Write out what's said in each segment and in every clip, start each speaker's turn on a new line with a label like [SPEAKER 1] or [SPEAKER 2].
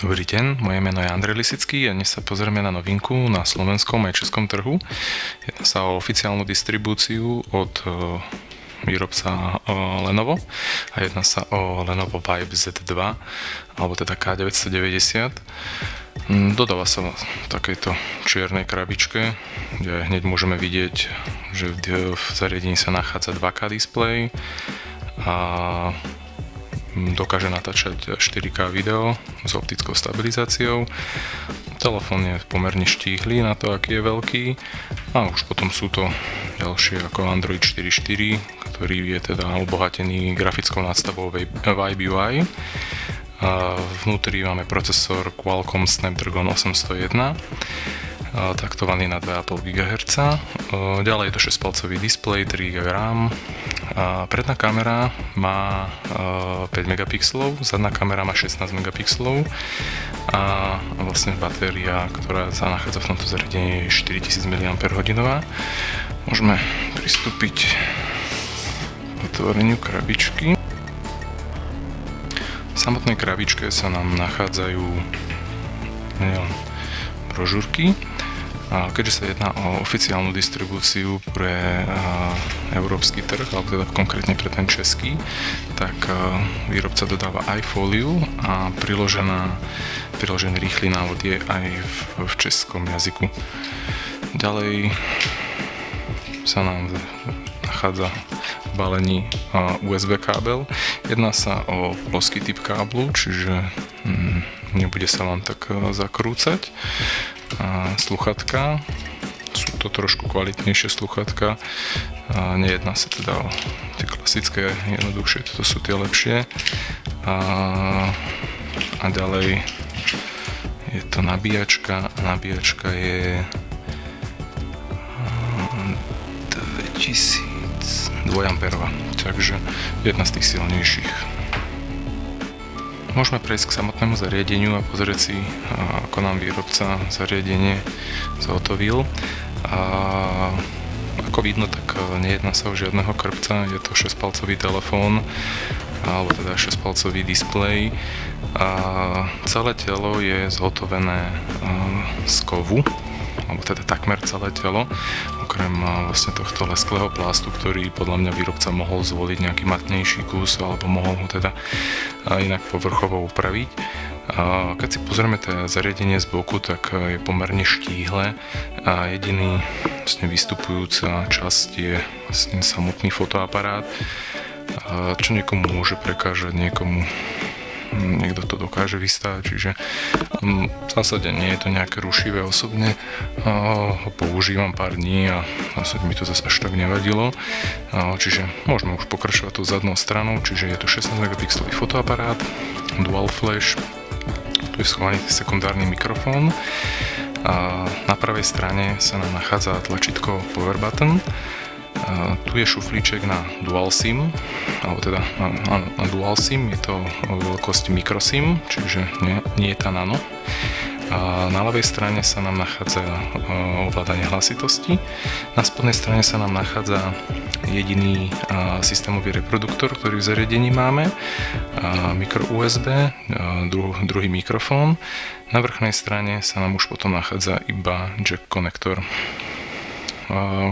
[SPEAKER 1] Dobrý deň, moje meno je Andrej Lisický a dnes sa pozrieme na novinku na slovenskom aj českom trhu. Jedná sa o oficiálnu distribúciu od e, výrobca e, Lenovo a jedná sa o Lenovo Vibe Z2 alebo teda K990. Mm, dodáva sa v takejto čiernej krabičke, kde hneď môžeme vidieť, že v zariadení sa nachádza 2K displej a dokáže natáčať 4K video s optickou stabilizáciou. Telefón je pomerne štíhly na to, aký je veľký a už potom sú to ďalšie ako Android 4.4, ktorý je teda obohatený grafickou nadstavou Vibe UI. Vnútri máme procesor Qualcomm Snapdragon 801 taktovaný na 2,5 GHz. Ďalej je to 6-palcový displej, 3 GB RAM. Predná kamera má 5 megapixelov, zadná kamera má 16 megapixelov a vlastne batéria, ktorá sa nachádza v tomto zariadení je 4000 mAh. Môžeme pristúpiť k otvoreniu krabičky. V samotnej krabičke sa nám nachádzajú nielen brožúrky, keďže sa jedná o oficiálnu distribúciu pre európsky trh, alebo teda konkrétne pre ten český, tak výrobca dodáva aj fóliu a priložená, priložený rýchly návod je aj v, v českom jazyku. Ďalej sa nám nachádza v balení USB kábel. Jedná sa o ploský typ káblu, čiže mm, nebude sa vám tak zakrúcať sluchatka. Sú to trošku kvalitnejšie sluchatka. Nejedná sa teda o tie klasické, jednoduchšie, toto sú tie lepšie. A, a ďalej je to nabíjačka nabíjačka je 2000 2 takže jedna z tých silnejších. Môžeme prejsť k samotnému zariadeniu a pozrieť si, ako nám výrobca zariadenie zhotovil. A ako vidno, tak nejedná sa o žiadneho krpca, je to 6-palcový telefón, alebo teda 6-palcový displej. A celé telo je zhotovené z kovu, alebo teda takmer celé telo, okrem vlastne tohto lesklého plastu, ktorý podľa mňa výrobca mohol zvoliť nejaký matnejší kus, alebo mohol ho teda inak povrchovo upraviť. Keď si pozrieme to zariadenie z boku, tak je pomerne štíhle a jediný vlastne vystupujúca časť je vlastne samotný fotoaparát, čo niekomu môže prekážať, niekomu niekto to dokáže vystáť, čiže mm, v zásade nie je to nejaké rušivé osobne, ho používam pár dní a zásade mi to zase až tak nevadilo, čiže môžeme už pokračovať tou zadnou stranou, čiže je to 16 megapixelový fotoaparát, dual flash, tu je schovaný sekundárny mikrofón, na pravej strane sa nám nachádza tlačítko power button, tu je šuflíček na dual SIM, alebo teda áno, na dual SIM, je to veľkosť microSIM, čiže nie, nie je tá nano. A na ľavej strane sa nám nachádza ovládanie hlasitosti. Na spodnej strane sa nám nachádza jediný systémový reproduktor, ktorý v zariadení máme, mikro USB, druhý mikrofón. Na vrchnej strane sa nám už potom nachádza iba jack konektor.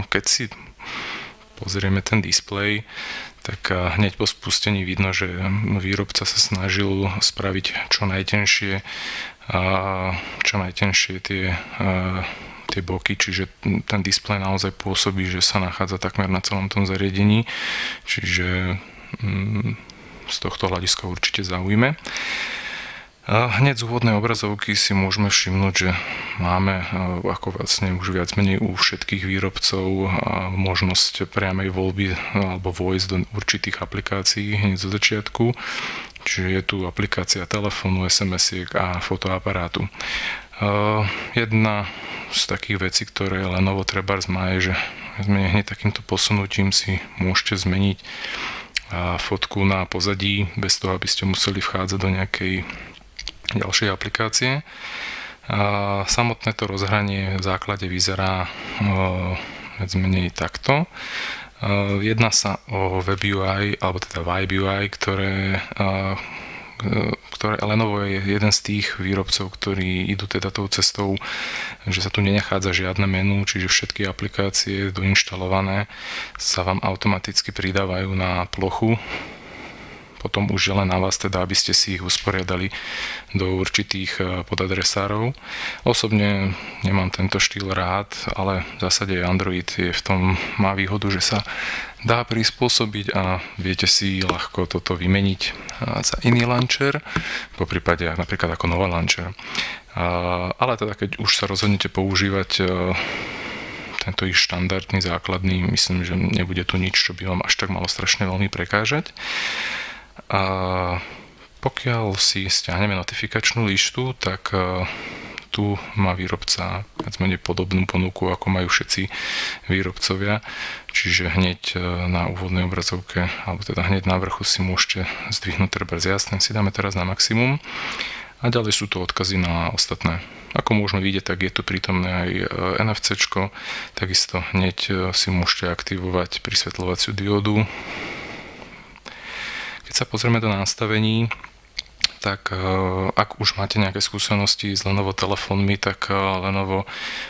[SPEAKER 1] Keď si pozrieme ten displej, tak hneď po spustení vidno, že výrobca sa snažil spraviť čo najtenšie, čo najtenšie tie, tie boky, čiže ten displej naozaj pôsobí, že sa nachádza takmer na celom tom zariadení, čiže mm, z tohto hľadiska určite zaujíme. Hneď z úvodnej obrazovky si môžeme všimnúť, že máme ako vlastne už viac menej u všetkých výrobcov možnosť priamej voľby alebo vojsť do určitých aplikácií hneď zo začiatku. Čiže je tu aplikácia telefónu, SMS-iek a fotoaparátu. Jedna z takých vecí, ktoré Lenovo treba má, je, že hneď takýmto posunutím si môžete zmeniť fotku na pozadí bez toho, aby ste museli vchádzať do nejakej ďalšie aplikácie. A samotné to rozhranie v základe vyzerá viac menej takto. Jedná sa o Web UI, alebo teda Vibe UI, ktoré ktoré Lenovo je jeden z tých výrobcov, ktorí idú teda tou cestou, že sa tu nenachádza žiadne menu, čiže všetky aplikácie doinštalované sa vám automaticky pridávajú na plochu potom už je len na vás teda, aby ste si ich usporiadali do určitých e, podadresárov. Osobne nemám tento štýl rád, ale v zásade Android je v tom, má výhodu, že sa dá prispôsobiť a viete si ľahko toto vymeniť za iný launcher, po prípade napríklad ako nová launcher. Ale teda keď už sa rozhodnete používať e, tento ich štandardný, základný, myslím, že nebude tu nič, čo by vám až tak malo strašne veľmi prekážať. A pokiaľ si stiahneme notifikačnú lištu, tak e, tu má výrobca viac menej podobnú ponuku, ako majú všetci výrobcovia. Čiže hneď e, na úvodnej obrazovke, alebo teda hneď na vrchu si môžete zdvihnúť treba jasné, si dáme teraz na maximum. A ďalej sú to odkazy na ostatné. Ako môžeme vidieť, tak je tu prítomné aj e, NFC, takisto hneď si môžete aktivovať prisvetľovaciu diodu, keď sa pozrieme do nastavení, tak eh, ak už máte nejaké skúsenosti s Lenovo telefónmi, tak eh, Lenovo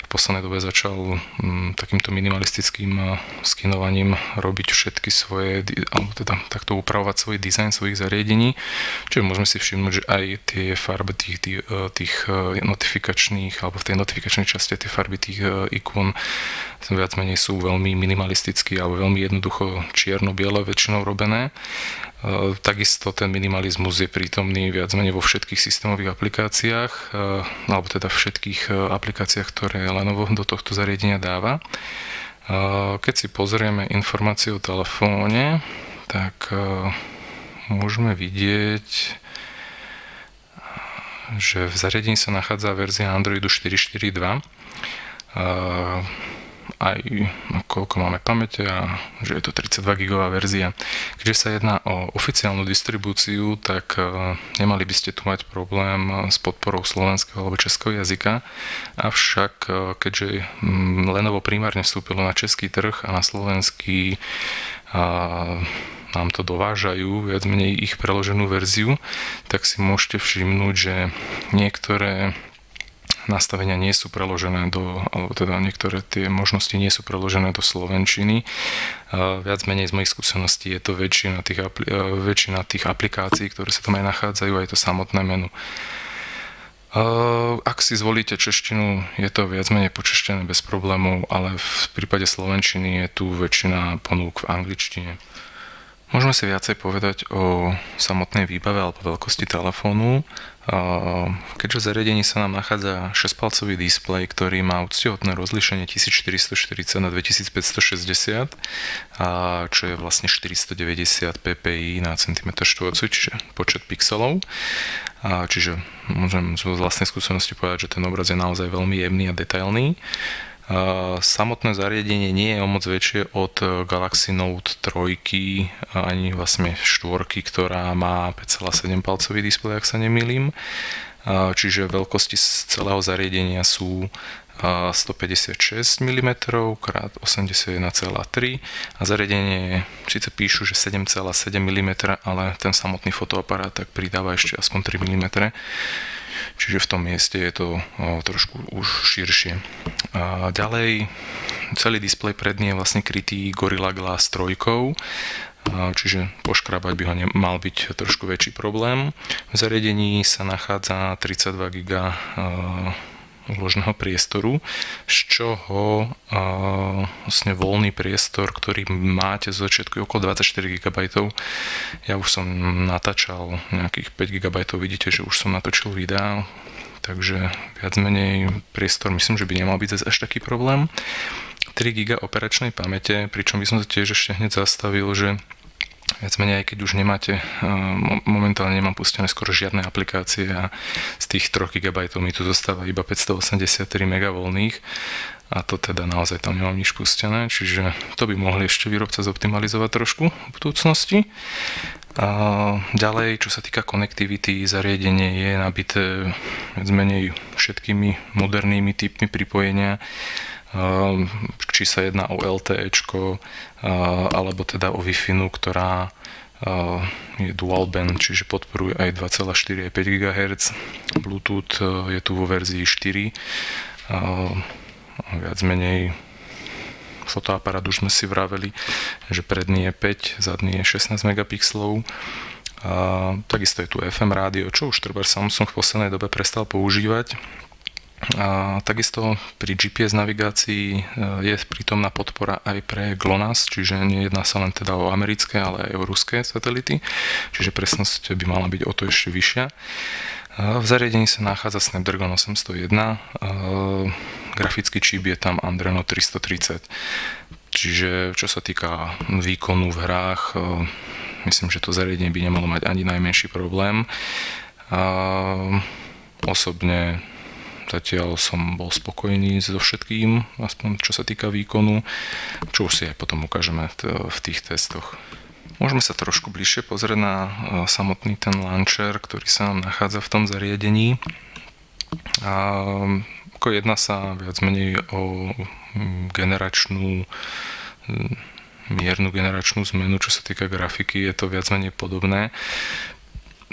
[SPEAKER 1] v poslednej dobe začal mm, takýmto minimalistickým eh, skinovaním robiť všetky svoje, alebo teda takto upravovať svoj dizajn svojich zariadení. Čiže môžeme si všimnúť, že aj tie farby tých, tých, notifikačných, alebo v tej notifikačnej časti tie farby tých ikon viac menej sú veľmi minimalisticky alebo veľmi jednoducho čierno-biele väčšinou robené. E, takisto ten minimalizmus je prítomný viac menej vo všetkých systémových aplikáciách, e, alebo teda všetkých e, aplikáciách, ktoré Lenovo do tohto zariadenia dáva. Keď si pozrieme informácie o telefóne, tak môžeme vidieť, že v zariadení sa nachádza verzia Androidu 4.4.2 aj koľko máme pamäte a že je to 32 GB verzia. Keďže sa jedná o oficiálnu distribúciu, tak e, nemali by ste tu mať problém s podporou slovenského alebo českého jazyka. Avšak e, keďže mm, Lenovo primárne vstúpilo na český trh a na slovenský a nám to dovážajú, viac menej ich preloženú verziu, tak si môžete všimnúť, že niektoré nastavenia nie sú preložené do, alebo teda niektoré tie možnosti nie sú preložené do slovenčiny. Viac menej z mojich skúseností je to väčšina tých, väčšina tých aplikácií, ktoré sa tam aj nachádzajú, aj to samotné menu. Ak si zvolíte češtinu, je to viac menej počeštené bez problémov, ale v prípade slovenčiny je tu väčšina ponúk v angličtine. Môžeme si viacej povedať o samotnej výbave alebo veľkosti telefónu. Keďže v zariadení sa nám nachádza 6-palcový displej, ktorý má úctihodné rozlíšenie 1440 na 2560, čo je vlastne 490 ppi na cm štvorcový, čiže počet pixelov. Čiže môžem z vlastnej skúsenosti povedať, že ten obraz je naozaj veľmi jemný a detailný. Samotné zariadenie nie je o moc väčšie od Galaxy Note 3 ani vlastne 4, ktorá má 5,7 palcový displej, ak sa nemýlim. Čiže veľkosti z celého zariadenia sú 156 mm x 81,3 a zariadenie síce píšu, že 7,7 mm, ale ten samotný fotoaparát tak pridáva ešte aspoň 3 mm čiže v tom mieste je to trošku už širšie. A ďalej, celý displej predný je vlastne krytý Gorilla Glass 3, čiže poškrabať by ho mal byť trošku väčší problém. V zariadení sa nachádza 32 GB úložného priestoru, z čoho vlastne voľný priestor, ktorý máte z začiatku okolo 24 GB. Ja už som natáčal nejakých 5 GB, vidíte, že už som natočil videá, takže viac menej priestor myslím, že by nemal byť až taký problém. 3 GB operačnej pamäte, pričom by som sa tiež ešte hneď zastavil, že viac menej, aj keď už nemáte, momentálne nemám pustené skoro žiadne aplikácie a z tých 3 GB mi tu zostáva iba 583 MB voľných a to teda naozaj tam nemám nič pustené, čiže to by mohli ešte výrobca zoptimalizovať trošku v budúcnosti. A ďalej, čo sa týka konektivity, zariadenie je nabité viac menej všetkými modernými typmi pripojenia či sa jedná o LTE, alebo teda o Wi-Fi, ktorá je dual band, čiže podporuje aj 2,4 aj 5 GHz. Bluetooth je tu vo verzii 4. Viac menej fotoaparát už sme si vraveli, že predný je 5, zadný je 16 megapixelov. A takisto je tu FM rádio, čo už treba Samsung v poslednej dobe prestal používať. A takisto pri GPS navigácii e, je prítomná podpora aj pre GLONASS, čiže nejedná sa len teda o americké, ale aj o ruské satelity, čiže presnosť by mala byť o to ešte vyššia. E, v zariadení sa nachádza Snapdragon 801, e, grafický čip je tam Adreno 330. Čiže čo sa týka výkonu v hrách, myslím, že to zariadenie by nemalo mať ani najmenší problém. Osobne Zatiaľ som bol spokojný so všetkým, aspoň čo sa týka výkonu, čo už si aj potom ukážeme v tých testoch. Môžeme sa trošku bližšie pozrieť na e, samotný ten launcher, ktorý sa nachádza v tom zariadení. A ako jedná sa viac menej o generačnú miernu generačnú zmenu, čo sa týka grafiky, je to viac menej podobné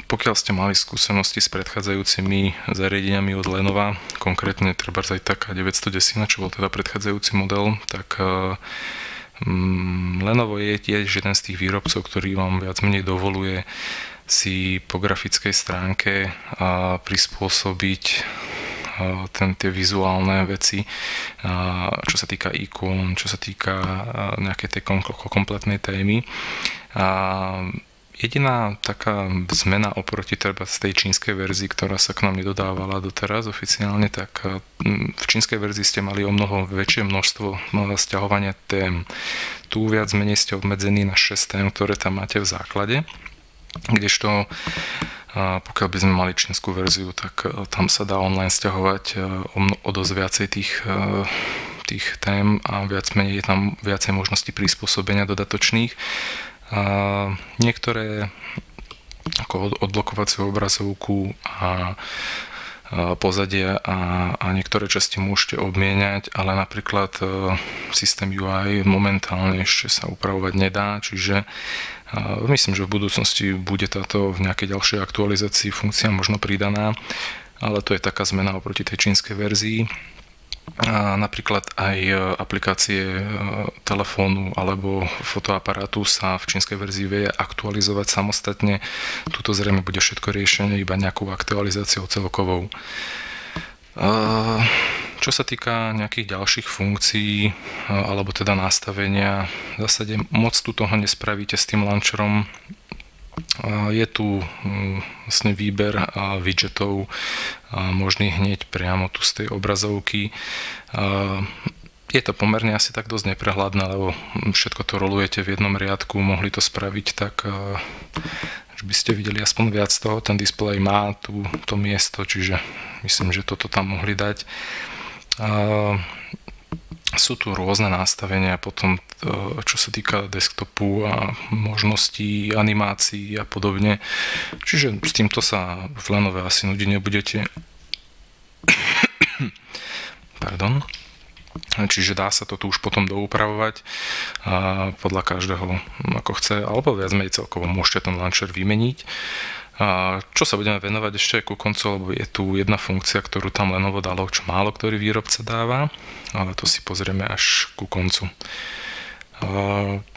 [SPEAKER 1] pokiaľ ste mali skúsenosti s predchádzajúcimi zariadeniami od Lenova, konkrétne treba aj taká 910, čo bol teda predchádzajúci model, tak um, Lenovo je tiež jeden z tých výrobcov, ktorý vám viac menej dovoluje si po grafickej stránke a prispôsobiť ten, tie vizuálne veci, čo sa týka ikon, čo sa týka nejakej tej kompletnej témy. Jediná taká zmena oproti treba z tej čínskej verzii, ktorá sa k nám nedodávala doteraz oficiálne, tak mm, v čínskej verzii ste mali o mnoho väčšie množstvo stiahovania tém. Tu viac menej ste obmedzení na 6 tém, ktoré tam máte v základe. Kdežto pokiaľ by sme mali čínsku verziu, tak e, tam sa dá online stiahovať e, o, dosť viacej tých, e, tých tém a viac menej je tam viacej možností prispôsobenia dodatočných a niektoré ako odblokovaciu obrazovku a pozadie a, a niektoré časti môžete obmieniať, ale napríklad systém UI momentálne ešte sa upravovať nedá, čiže myslím, že v budúcnosti bude táto v nejakej ďalšej aktualizácii funkcia možno pridaná, ale to je taká zmena oproti tej čínskej verzii. A napríklad aj e, aplikácie e, telefónu alebo fotoaparátu sa v čínskej verzii vie aktualizovať samostatne. Tuto zrejme bude všetko riešenie iba nejakou aktualizáciou celkovou. E, čo sa týka nejakých ďalších funkcií alebo teda nastavenia, v zásade moc tu toho nespravíte s tým launcherom, je tu mm, vlastne výber widgetov možný hneď priamo tu z tej obrazovky. Je to pomerne asi tak dosť neprehľadné, lebo všetko to rolujete v jednom riadku, mohli to spraviť tak, že by ste videli aspoň viac toho. Ten displej má tu to miesto, čiže myslím, že toto tam mohli dať sú tu rôzne nastavenia potom, čo sa týka desktopu a možností animácií a podobne. Čiže s týmto sa v Lenove asi nudiť nebudete. Pardon. Čiže dá sa to tu už potom doupravovať podľa každého ako chce, alebo viac menej celkovo môžete ten launcher vymeniť. A čo sa budeme venovať ešte ku koncu, lebo je tu jedna funkcia, ktorú tam Lenovo dalo, čo málo ktorý výrobca dáva, ale to si pozrieme až ku koncu.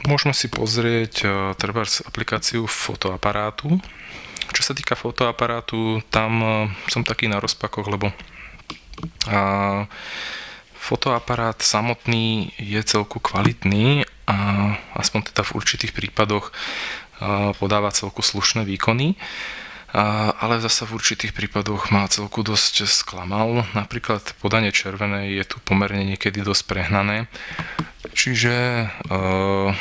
[SPEAKER 1] Môžeme si pozrieť treba aplikáciu fotoaparátu. Čo sa týka fotoaparátu, tam som taký na rozpakoch, lebo fotoaparát samotný je celku kvalitný a aspoň teda v určitých prípadoch podáva celku slušné výkony, ale zase v určitých prípadoch má celku dosť sklamal. Napríklad podanie červenej je tu pomerne niekedy dosť prehnané. Čiže uh,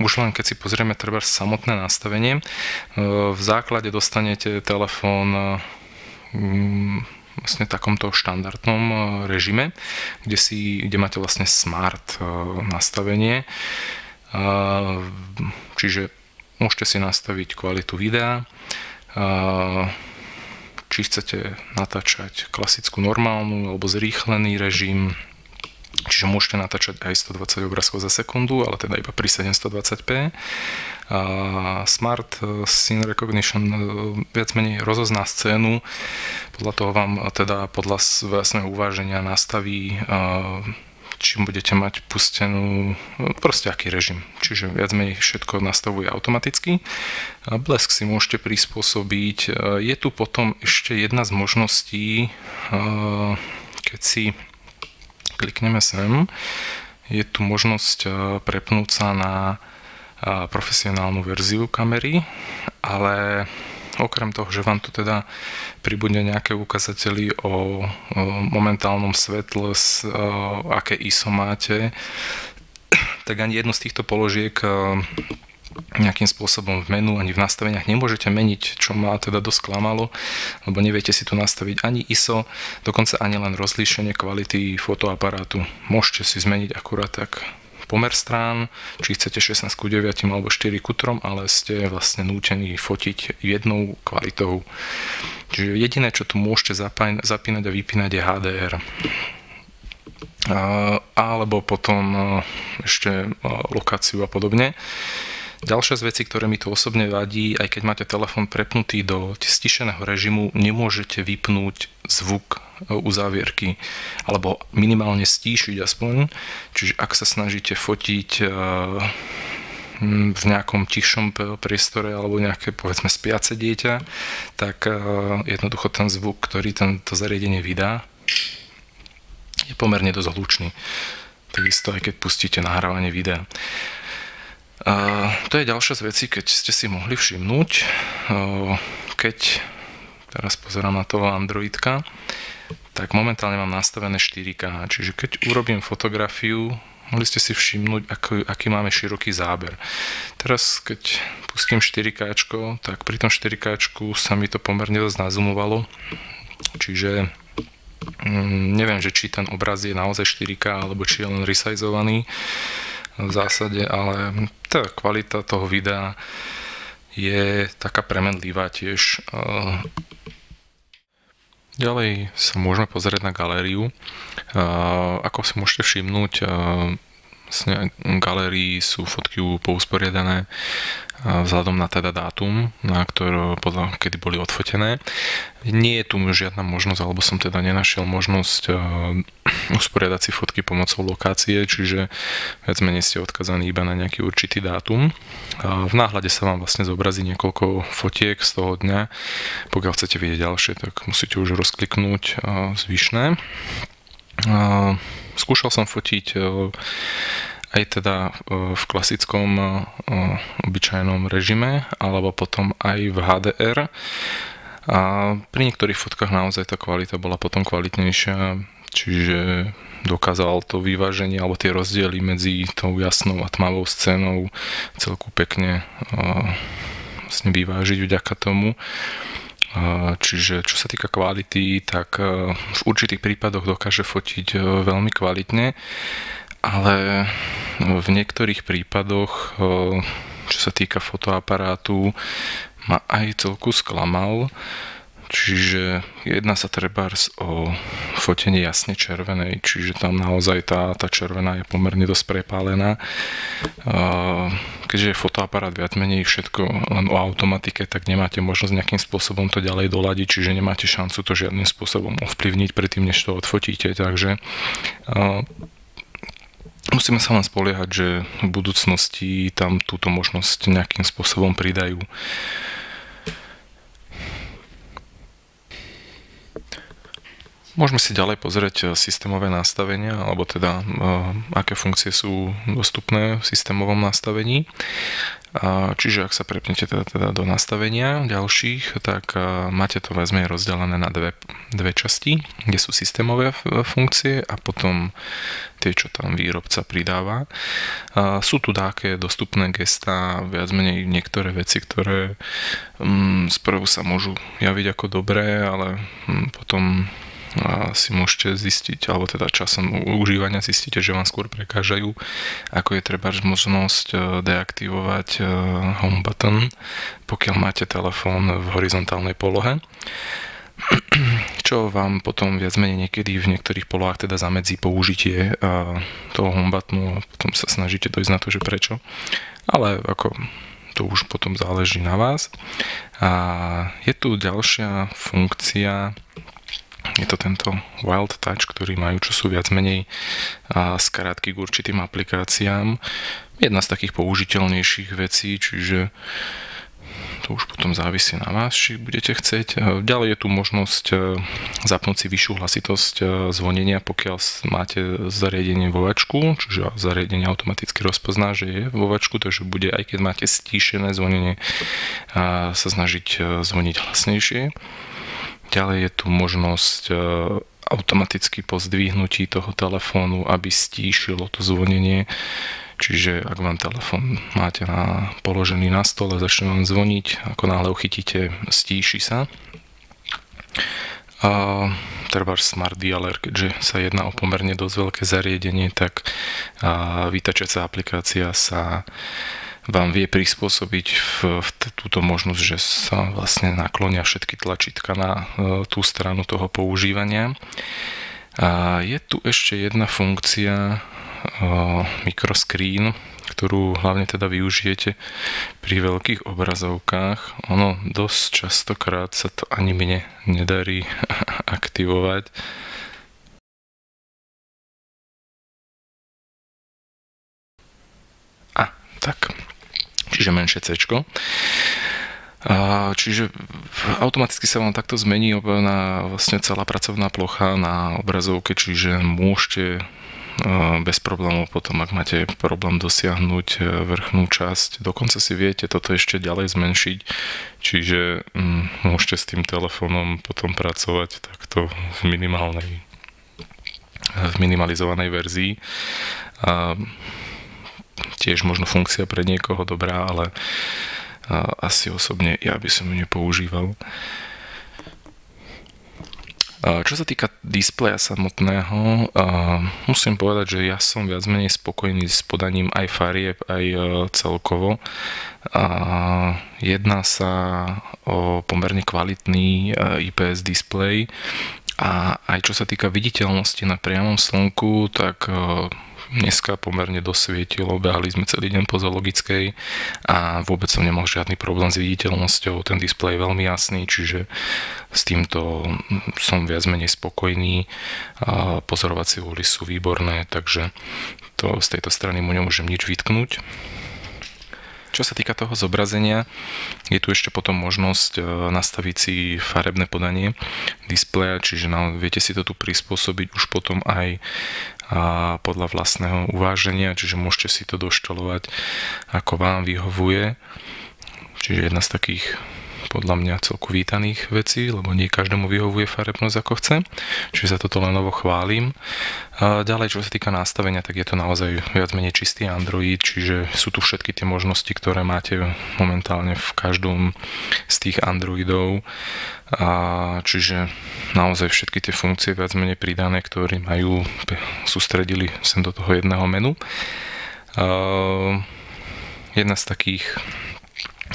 [SPEAKER 1] už len keď si pozrieme treba samotné nastavenie, uh, v základe dostanete telefón um, vlastne takomto štandardnom režime, kde, si, kde máte vlastne smart nastavenie. Čiže môžete si nastaviť kvalitu videa, či chcete natáčať klasickú normálnu alebo zrýchlený režim, Čiže môžete natáčať aj 120 obrázkov za sekundu, ale teda iba pri 720p. A Smart Scene Recognition e, viac menej rozozná scénu, podľa toho vám teda podľa vlastného uváženia nastaví či budete mať pustenú, proste aký režim. Čiže viac menej všetko nastavuje automaticky. Blesk si môžete prispôsobiť. Je tu potom ešte jedna z možností, keď si klikneme sem, je tu možnosť prepnúť sa na profesionálnu verziu kamery, ale okrem toho, že vám tu teda pribudne nejaké ukazateľy o, momentálnom svetle, o, aké ISO máte, tak ani jednu z týchto položiek nejakým spôsobom v menu ani v nastaveniach nemôžete meniť, čo ma teda dosť klamalo, lebo neviete si tu nastaviť ani ISO, dokonca ani len rozlíšenie kvality fotoaparátu. Môžete si zmeniť akurát tak pomer strán, či chcete 16 ku 9 alebo 4 ku 3, ale ste vlastne nútení fotiť jednou kvalitou. Čiže jediné, čo tu môžete zapínať a vypínať je HDR. Alebo potom ešte lokáciu a podobne. Ďalšia z vecí, ktoré mi tu osobne vadí, aj keď máte telefón prepnutý do stišeného režimu, nemôžete vypnúť zvuk e, uzávierky alebo minimálne stíšiť aspoň. Čiže ak sa snažíte fotiť e, v nejakom tichšom priestore alebo nejaké povedzme spiace dieťa, tak e, jednoducho ten zvuk, ktorý tento zariadenie vydá, je pomerne dosť hlučný. Takisto aj keď pustíte nahrávanie videa. A to je ďalšia z vecí, keď ste si mohli všimnúť, keď teraz pozerám na toho Androidka, tak momentálne mám nastavené 4K, čiže keď urobím fotografiu, mohli ste si všimnúť, aký, aký máme široký záber. Teraz, keď pustím 4K, tak pri tom 4K sa mi to pomerne dosť nazumovalo, čiže mm, neviem, že či ten obraz je naozaj 4K, alebo či je len resizovaný v zásade, ale tá kvalita toho videa je taká premenlivá tiež. Ďalej sa môžeme pozrieť na galériu. Ako si môžete všimnúť, vlastne galérii sú fotky pousporiadané vzhľadom na teda dátum, na ktoré podľa kedy boli odfotené. Nie je tu žiadna možnosť, alebo som teda nenašiel možnosť usporiadať si fotky pomocou lokácie, čiže viac menej ste odkazaní iba na nejaký určitý dátum. V náhľade sa vám vlastne zobrazí niekoľko fotiek z toho dňa. Pokiaľ chcete vidieť ďalšie, tak musíte už rozkliknúť zvyšné. Skúšal som fotiť aj teda e, v klasickom e, obyčajnom režime, alebo potom aj v HDR. A pri niektorých fotkách naozaj tá kvalita bola potom kvalitnejšia, čiže dokázal to vyváženie alebo tie rozdiely medzi tou jasnou a tmavou scénou celku pekne e, vlastne vyvážiť vďaka tomu. Čiže čo sa týka kvality, tak v určitých prípadoch dokáže fotiť veľmi kvalitne ale v niektorých prípadoch, čo sa týka fotoaparátu, ma aj celku sklamal. Čiže jedná sa trebárs o fotenie jasne červenej, čiže tam naozaj tá, tá červená je pomerne dosť prepálená. Keďže je fotoaparát viac menej všetko len o automatike, tak nemáte možnosť nejakým spôsobom to ďalej doladiť, čiže nemáte šancu to žiadnym spôsobom ovplyvniť predtým, než to odfotíte. Takže Musíme sa len spoliehať, že v budúcnosti tam túto možnosť nejakým spôsobom pridajú. Môžeme si ďalej pozrieť systémové nastavenia, alebo teda aké funkcie sú dostupné v systémovom nastavení. Čiže ak sa prepnete teda, teda do nastavenia ďalších, tak máte to vezme rozdelené na dve, dve časti, kde sú systémové funkcie a potom tie, čo tam výrobca pridáva. Sú tu také dostupné gestá, viac menej niektoré veci, ktoré mm, sprvu sa môžu javiť ako dobré, ale mm, potom si môžete zistiť, alebo teda časom užívania zistíte, že vám skôr prekážajú, ako je treba možnosť e, deaktivovať e, home button, pokiaľ máte telefón v horizontálnej polohe. Čo vám potom viac menej niekedy v niektorých polohách teda zamedzí použitie toho homebuttonu a potom sa snažíte dojsť na to, že prečo. Ale ako to už potom záleží na vás. A je tu ďalšia funkcia, je to tento Wild Touch, ktorý majú, čo sú viac menej skrátky k určitým aplikáciám. Jedna z takých použiteľnejších vecí, čiže to už potom závisí na vás, či budete chcieť. Ďalej je tu možnosť e, zapnúť si vyššiu hlasitosť e, zvonenia, pokiaľ máte zariadenie vo vačku, čiže zariadenie automaticky rozpozná, že je vo vačku, takže bude, aj keď máte stíšené zvonenie, sa snažiť e, zvoniť hlasnejšie. Ďalej je tu možnosť automaticky po zdvihnutí toho telefónu, aby stíšilo to zvonenie Čiže ak vám telefon máte na, položený na stole, začne vám zvoniť, ako náhle uchytíte, stíši sa. A treba Smart Dialer, keďže sa jedná o pomerne dosť veľké zariadenie, tak vytačacia aplikácia sa vám vie prispôsobiť v, v túto možnosť, že sa vlastne naklonia všetky tlačítka na e, tú stranu toho používania. A je tu ešte jedna funkcia, mikroscreen, ktorú hlavne teda využijete pri veľkých obrazovkách. Ono dosť častokrát sa to ani mne nedarí aktivovať. A, tak. Čiže menšie C. Čiže automaticky sa vám takto zmení na vlastne celá pracovná plocha na obrazovke, čiže môžete bez problémov potom, ak máte problém dosiahnuť e, vrchnú časť. Dokonca si viete toto ešte ďalej zmenšiť, čiže mm, môžete s tým telefónom potom pracovať takto v minimálnej v minimalizovanej verzii. Tiež možno funkcia pre niekoho dobrá, ale asi osobne ja by som ju nepoužíval. Čo sa týka displeja samotného, musím povedať, že ja som viac menej spokojný s podaním aj farieb, aj e, celkovo. Jedná sa o pomerne kvalitný e, IPS display a aj čo sa týka viditeľnosti na priamom slnku, tak e, dneska pomerne dosvietilo, behali sme celý deň po zoologickej a vôbec som nemal žiadny problém s viditeľnosťou, ten displej je veľmi jasný, čiže s týmto som viac menej spokojný, a pozorovacie úly sú výborné, takže to z tejto strany mu nemôžem nič vytknúť. Čo sa týka toho zobrazenia, je tu ešte potom možnosť e, nastaviť si farebné podanie displeja, čiže viete si to tu prispôsobiť už potom aj podľa vlastného uváženia, čiže môžete si to doštolovať ako vám vyhovuje. Čiže jedna z takých podľa mňa celku vítaných vecí, lebo nie každému vyhovuje farebnosť ako chce, čiže sa toto len novo chválim. Ďalej, čo sa týka nastavenia, tak je to naozaj viac menej čistý Android, čiže sú tu všetky tie možnosti, ktoré máte momentálne v každom z tých Androidov. A čiže naozaj všetky tie funkcie viac menej pridané, ktoré majú, sústredili sem do toho jedného menu. Jedna z takých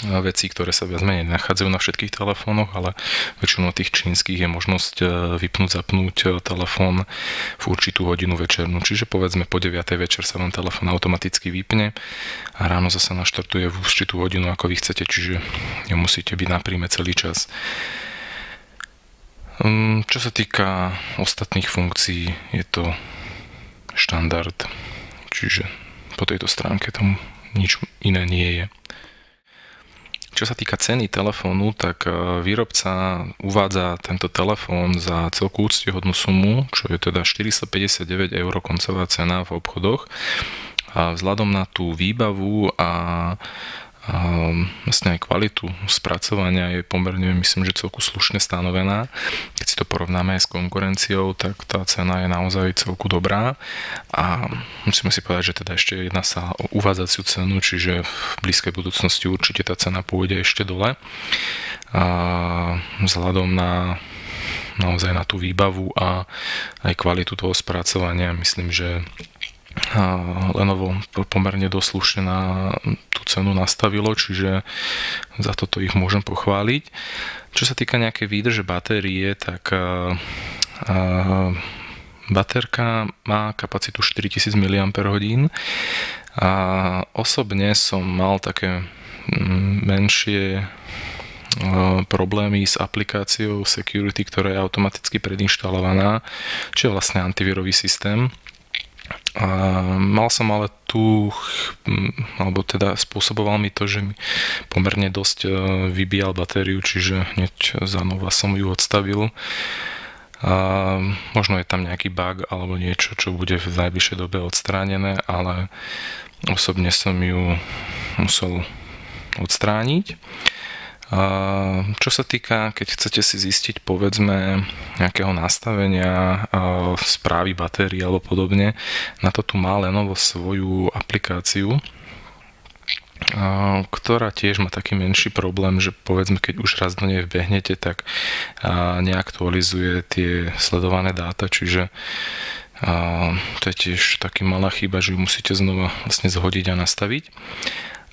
[SPEAKER 1] vecí, ktoré sa viac menej nachádzajú na všetkých telefónoch, ale väčšinou tých čínskych je možnosť e, vypnúť, zapnúť e, telefón v určitú hodinu večernú. Čiže povedzme po 9. večer sa vám telefón automaticky vypne a ráno zase naštartuje v určitú hodinu, ako vy chcete, čiže nemusíte byť na príjme celý čas. Mm, čo sa týka ostatných funkcií, je to štandard, čiže po tejto stránke tam nič iné nie je. Čo sa týka ceny telefónu, tak e, výrobca uvádza tento telefón za celkú úctihodnú sumu, čo je teda 459 eur koncová cena v obchodoch. A vzhľadom na tú výbavu a a vlastne aj kvalitu spracovania je pomerne, myslím, že celku slušne stanovená. Keď si to porovnáme aj s konkurenciou, tak tá cena je naozaj celku dobrá a musíme si povedať, že teda ešte jedná sa o uvádzaciu cenu, čiže v blízkej budúcnosti určite tá cena pôjde ešte dole. A vzhľadom na naozaj na tú výbavu a aj kvalitu toho spracovania myslím, že Lenovo pomerne doslušne na tú cenu nastavilo, čiže za toto ich môžem pochváliť. Čo sa týka nejakej výdrže batérie, tak baterka má kapacitu 4000 mAh a osobne som mal také mm, menšie problémy s aplikáciou Security, ktorá je automaticky predinštalovaná, čo je vlastne antivírový systém a mal som ale tu, alebo teda spôsoboval mi to, že mi pomerne dosť e, vybíjal batériu, čiže hneď za nova som ju odstavil. A možno je tam nejaký bug alebo niečo, čo bude v najbližšej dobe odstránené, ale osobne som ju musel odstrániť. Čo sa týka, keď chcete si zistiť povedzme nejakého nastavenia správy batérií alebo podobne, na to tu má Lenovo svoju aplikáciu, ktorá tiež má taký menší problém, že povedzme, keď už raz do nej vbehnete, tak neaktualizuje tie sledované dáta, čiže to je tiež taký malá chyba, že ju musíte znova vlastne zhodiť a nastaviť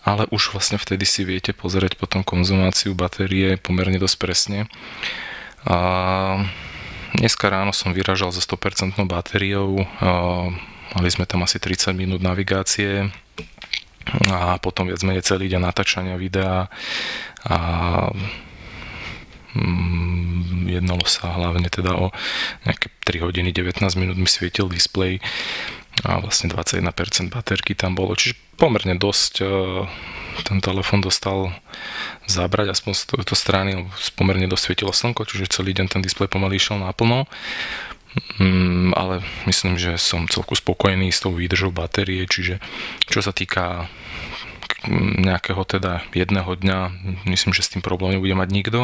[SPEAKER 1] ale už vlastne vtedy si viete pozrieť potom konzumáciu batérie pomerne dosť presne. A dneska ráno som vyražal so 100% batériou, mali sme tam asi 30 minút navigácie a potom viac menej celý deň natáčania videa a mm, jednalo sa hlavne teda o nejaké 3 hodiny 19 minút mi svietil displej a vlastne 21% baterky tam bolo, čiže pomerne dosť e, ten telefon dostal zabrať aspoň z tejto strany, pomerne dosť svietilo slnko, čiže celý deň ten displej pomaly išiel naplno. Mm, ale myslím, že som celku spokojný s tou výdržou batérie, čiže čo sa týka nejakého teda jedného dňa, myslím, že s tým problém nebude mať nikto.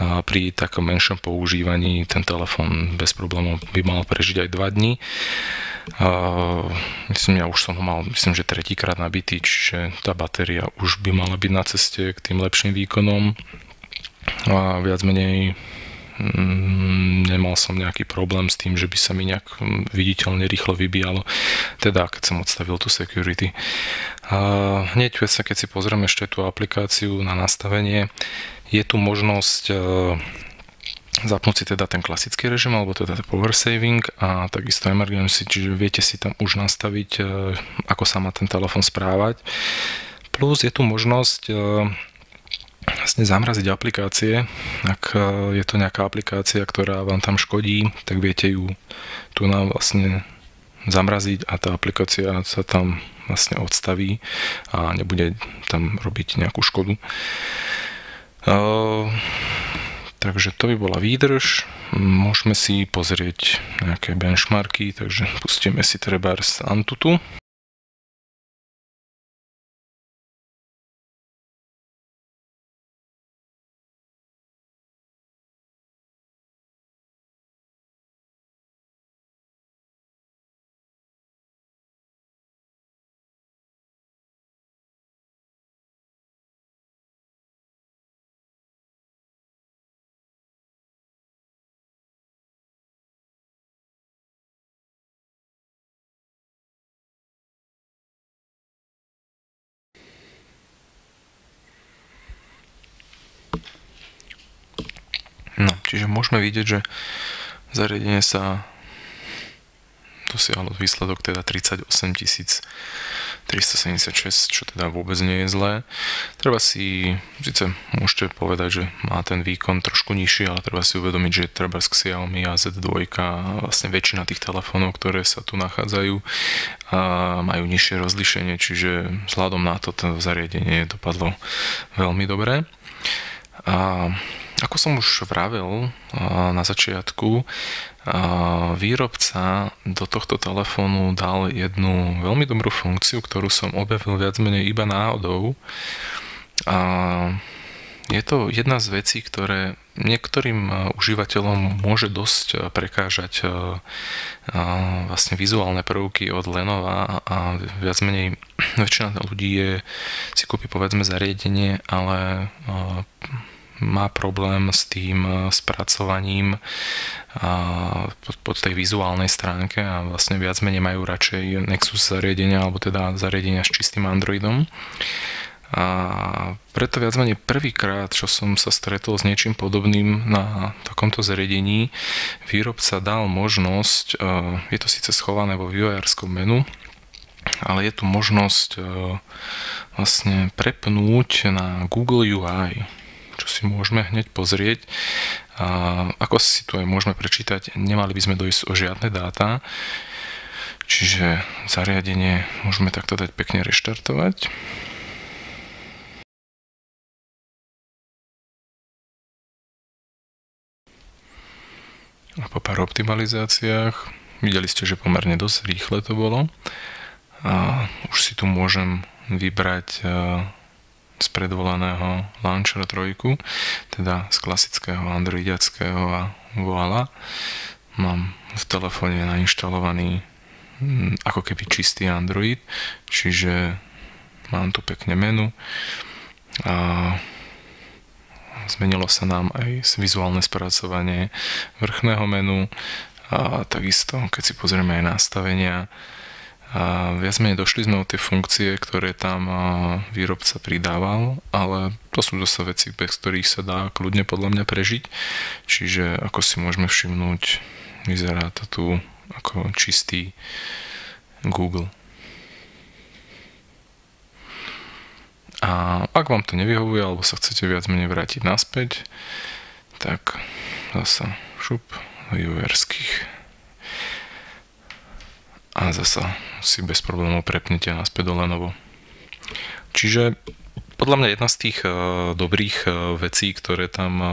[SPEAKER 1] A pri takom menšom používaní ten telefon bez problémov by mal prežiť aj 2 dní. A myslím, ja už som ho mal, myslím, že tretíkrát nabitý, čiže tá batéria už by mala byť na ceste k tým lepším výkonom. A viac menej nemal som nejaký problém s tým, že by sa mi nejak mm, viditeľne rýchlo vybíjalo, teda keď som odstavil tú security. A hneď sa, keď si pozrieme ešte tú aplikáciu na nastavenie, je tu možnosť e, zapnúť si teda ten klasický režim, alebo teda power saving a takisto emergency, čiže viete si tam už nastaviť, e, ako sa má ten telefon správať. Plus je tu možnosť e, vlastne zamraziť aplikácie. Ak e, je to nejaká aplikácia, ktorá vám tam škodí, tak viete ju tu nám vlastne zamraziť a tá aplikácia sa tam vlastne odstaví a nebude tam robiť nejakú škodu. Uh, takže to by bola výdrž. Môžeme si pozrieť nejaké benchmarky, takže pustíme si trebárs Antutu. Môžeme vidieť, že zariadenie sa dosiahlo výsledok teda 38 376, čo teda vôbec nie je zlé. Treba si, síce môžete povedať, že má ten výkon trošku nižší, ale treba si uvedomiť, že treba z Xiaomi a Z2 vlastne väčšina tých telefónov, ktoré sa tu nachádzajú, majú nižšie rozlišenie, čiže vzhľadom na to to zariadenie dopadlo veľmi dobre. A ako som už vravel na začiatku, výrobca do tohto telefónu dal jednu veľmi dobrú funkciu, ktorú som objavil viac menej iba náhodou. Je to jedna z vecí, ktoré niektorým užívateľom môže dosť prekážať vlastne vizuálne prvky od Lenova a viac menej väčšina ľudí je, si kúpi povedzme zariadenie, ale má problém s tým e, spracovaním po, po tej vizuálnej stránke a vlastne viac menej majú radšej Nexus zariadenia alebo teda zariadenia s čistým Androidom. A preto viac menej prvýkrát, čo som sa stretol s niečím podobným na takomto zariadení, výrobca dal možnosť, e, je to síce schované vo vývojárskom menu, ale je tu možnosť e, vlastne prepnúť na Google UI, čo si môžeme hneď pozrieť. A ako si tu aj môžeme prečítať, nemali by sme dojsť o žiadne dáta, čiže zariadenie môžeme takto dať pekne reštartovať. A po pár optimalizáciách videli ste, že pomerne dosť rýchle to bolo. A už si tu môžem vybrať z predvolaného Launcher 3, teda z klasického androidiackého a voilà. Mám v telefóne nainštalovaný mm, ako keby čistý Android, čiže mám tu pekne menu a zmenilo sa nám aj vizuálne spracovanie vrchného menu a takisto, keď si pozrieme aj nastavenia, a viac menej došli sme o tie funkcie, ktoré tam výrobca pridával, ale to sú zase veci, bez ktorých sa dá kľudne podľa mňa prežiť. Čiže ako si môžeme všimnúť, vyzerá to tu ako čistý Google. A ak vám to nevyhovuje, alebo sa chcete viac menej vrátiť naspäť, tak zasa šup vývojárských a zasa si bez problémov prepnete naspäť do Lenovo. Čiže podľa mňa jedna z tých uh, dobrých uh, vecí, ktoré tam uh,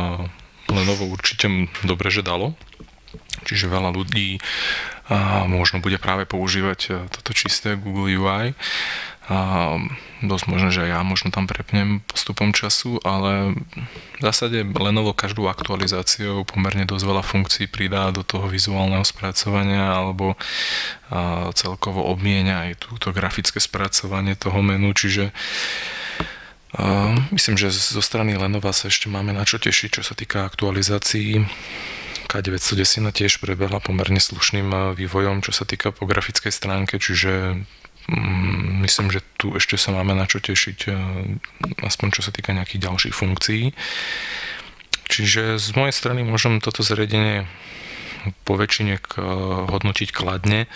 [SPEAKER 1] Lenovo určite dobre, že dalo. Čiže veľa ľudí možno bude práve používať toto čisté Google UI a dosť možno, že ja možno tam prepnem postupom času, ale v zásade Lenovo každú aktualizáciou pomerne dosť veľa funkcií pridá do toho vizuálneho spracovania alebo celkovo obmienia aj túto grafické spracovanie toho menu, čiže myslím, že zo strany Lenova sa ešte máme na čo tešiť, čo sa týka aktualizácií. K910 tiež prebehla pomerne slušným vývojom, čo sa týka po grafickej stránke, čiže myslím, že tu ešte sa máme na čo tešiť, e, aspoň čo sa týka nejakých ďalších funkcií. Čiže z mojej strany môžem toto zariadenie po väčšine hodnotiť kladne.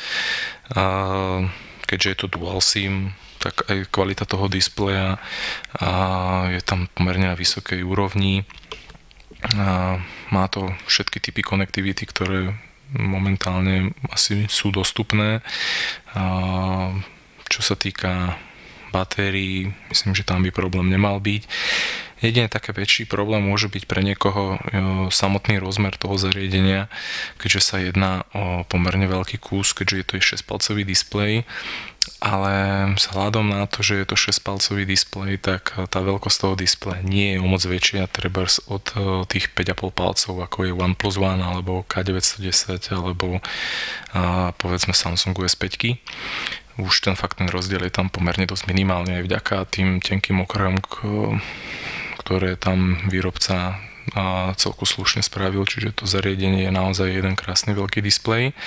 [SPEAKER 1] Keďže je to dual SIM, tak aj kvalita toho displeja je tam pomerne na vysokej úrovni. Má to všetky typy konektivity, ktoré momentálne asi sú dostupné. Čo sa týka batérií, myslím, že tam by problém nemal byť. Jedine také väčší problém môže byť pre niekoho e, samotný rozmer toho zariadenia, keďže sa jedná o pomerne veľký kus, keďže je to 6-palcový displej, ale vzhľadom na to, že je to 6-palcový displej, tak tá veľkosť toho displeja nie je o moc väčšia, treba od e, tých 5,5 palcov, ako je OnePlus One, alebo K910, alebo povedzme Samsung S5 už ten fakt ten rozdiel je tam pomerne dosť minimálny aj vďaka tým tenkým okrajom, ktoré tam výrobca a celku slušne spravil, čiže to zariadenie je naozaj jeden krásny veľký displej.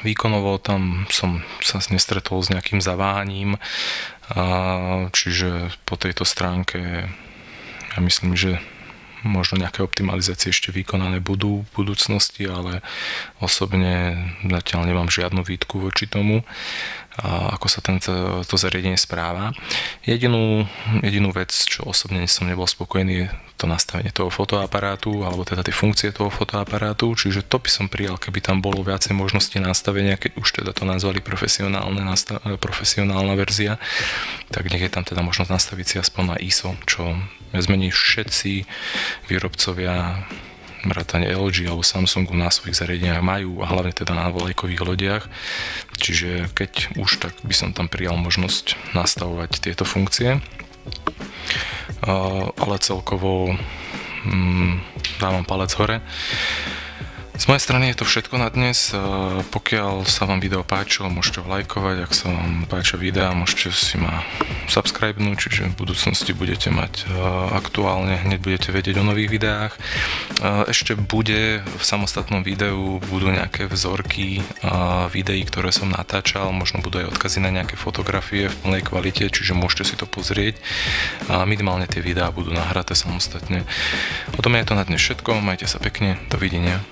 [SPEAKER 1] Výkonovo tam som sa nestretol s nejakým zaváhaním, a čiže po tejto stránke ja myslím, že možno nejaké optimalizácie ešte vykonané budú v budúcnosti, ale osobne zatiaľ nemám žiadnu výtku voči tomu, ako sa tento, to zariadenie správa. Jedinú, jedinú vec, čo osobne som nebol spokojný, je to nastavenie toho fotoaparátu, alebo teda tie funkcie toho fotoaparátu, čiže to by som prijal, keby tam bolo viacej možností nastavenia, keď už teda to nazvali profesionálne, profesionálna verzia, tak nech je tam teda možnosť nastaviť si aspoň na ISO, čo zmení všetci výrobcovia vrátane LG alebo Samsungu na svojich zariadeniach majú a hlavne teda na volejkových lodiach. Čiže keď už, tak by som tam prijal možnosť nastavovať tieto funkcie ale celkovo mm, dávam palec hore. Z mojej strany je to všetko na dnes. Pokiaľ sa vám video páčilo, môžete ho lajkovať. Ak sa vám páčia videa, môžete si ma subscribenúť, čiže v budúcnosti budete mať aktuálne, hneď budete vedieť o nových videách. Ešte bude v samostatnom videu, budú nejaké vzorky videí, ktoré som natáčal, možno budú aj odkazy na nejaké fotografie v plnej kvalite, čiže môžete si to pozrieť. Minimálne tie videá budú nahraté samostatne. O tom je to na dnes všetko, majte sa pekne, dovidenia.